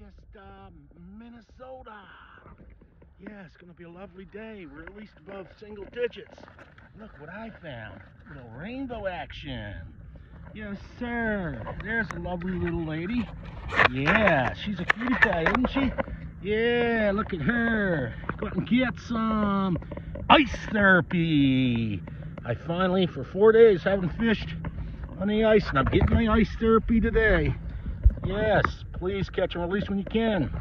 Rochester, Minnesota. Yeah, it's gonna be a lovely day. We're at least above single digits. Look what I found. Little rainbow action. Yes, sir. There's a lovely little lady. Yeah, she's a cutie pie, isn't she? Yeah, look at her. Go out and get some ice therapy. I finally, for four days, haven't fished on the ice, and I'm getting my ice therapy today. Yes, please catch and release when you can.